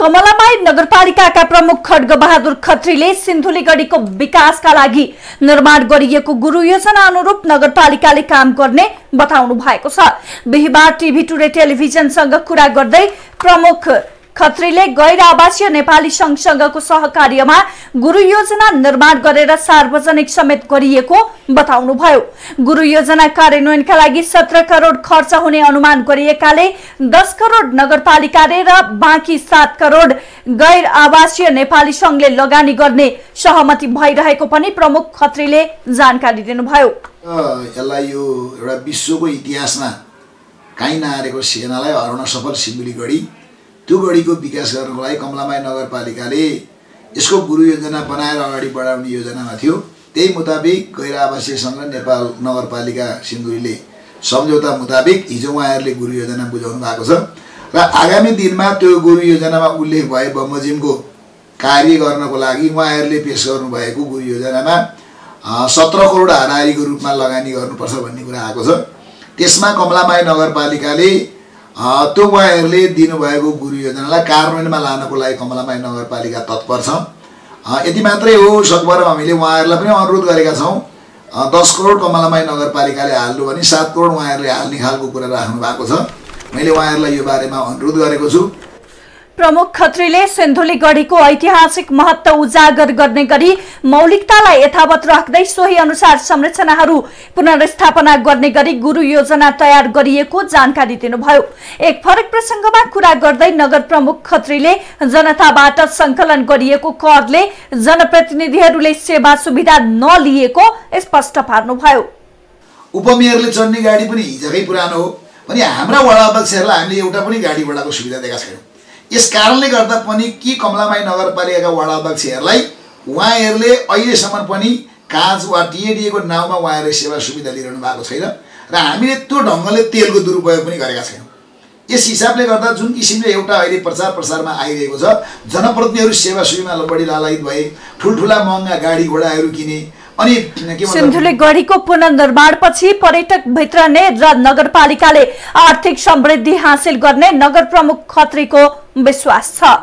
कमलामाई नगरपालिकाका प्रमुख खड्ग बहादुर खत्रीले सिन्धुलीगढीको विकासका लागि निर्माण गरिएको गुरु योजना अनुरूप नगरपालिकाले काम गर्ने बताउनु भएको छ। बिहिबार टिभी टुडे टेलिभिजनसँग कुरा गर्दै प्रमुख खत्रीले गैर आवासीय नेपाली संघसँगको सहकार्यमा गुरु योजना निर्माण गरेर सार्वजनिक समेत गरिएको बताउनुभयो। गुरु योजना कार्यान्वयनका लागि सत्र करोड खर्च हुने अनुमान गरिएकाले दस करोड नगरपालिकाले र बाँकी सात करोड गैर आवासीय नेपाली संघले लगानी गर्ने सहमति भइरहेको पनि प्रमुख खत्रीले जानकारी दिनुभयो। यसलाई यो विश्वको इतिहासमा काहीँ नहारेको सेनालाई हराउन सफल सिन्धुली गढी त्यो गढीको विकास गर्नको लागि कमलामाई नगरपालिकाले यसको गुरु योजना बनाएर अगाडि बढाउने योजनामा थियो। त्यही मुताबिक गैर आवासीय सङ्घ र नेपाल नगरपालिका सिन्धुलीले सम्झौता मुताबिक हिजो उहाँहरूले गुरु योजना बुझाउनु भएको छ र आगामी दिनमा त्यो गुरु योजनामा उल्लेख भए बमोजिमको कार्य गर्नको लागि उहाँहरूले पेस गर्नुभएको गुरु योजनामा सत्र करोड हाराहारीको रूपमा लगानी गर्नुपर्छ भन्ने कुरा आएको छ। त्यसमा कमलामाई नगरपालिकाले त्यो उहाँहरूले दिनुभएको गुरु योजनालाई कार्यान्वयनमा लानको लागि कमलामाई नगरपालिका तत्पर छ। यति मात्रै हो सकभर हामीले उहाँहरूलाई पनि अनुरोध गरेका छौँ। दस करोड कमलामाई नगरपालिकाले हाल्नु भने सात करोड उहाँहरूले हाल्ने खालको कुरा राख्नु भएको छ। मैले उहाँहरूलाई यो बारेमा अनुरोध गरेको छु। प्रमुख खत्रीले सिन्धुली गढीको ऐतिहासिक महत्व उजागर गर्ने गरी मौलिकतालाई यथावत राख्दै सोही अनुसार संरचनाहरू पुनर्स्थापना गर्ने गरी गुरु योजना तयार गरिएको जानकारी दिनुभयो। एक फरक प्रसङ्गमा कुरा गर्दै नगर प्रमुख खत्रीले जनताबाट संकलन गरिएको करले जनप्रतिनिधिहरूले सेवा सुविधा नलिएको स्पष्ट पार्नुभयो। उपमेयरले चढ्ने गाडी पनि हिजोकै पुरानो हो। भने हाम्रा वडा अध्यक्षहरूलाई हामीले एउटा पनि गाडी घोडाको सुविधा दिएका छैनौँ। यस कारणले गर्दा पनि कि कमलामाई नगरपालिकाका वडा अध्यक्षहरूलाई उहाँहरूले अहिलेसम्म पनि काँच वा टिएडिएको नाउँमा उहाँहरूले सेवा सुविधा लिइरहनु भएको छैन र हामीले त्यो ढङ्गले तेलको दुरुपयोग पनि गरेका छैनौँ। यस हिसाबले गर्दा जुन किसिमले एउटा अहिले प्रचार प्रसारमा आइरहेको छ जनप्रतिनिधिहरू सेवा सुविधामा बढी लालायित भए ठुल्ठुला महँगा गाडी घोडाहरू किने अनि सिन्धुली गढीको पुनर्निर्माणपछि पर्यटक भित्रने र नगरपालिकाले आर्थिक समृद्धि हासिल गर्ने नगर प्रमुख खत्रीको विश्वास छ।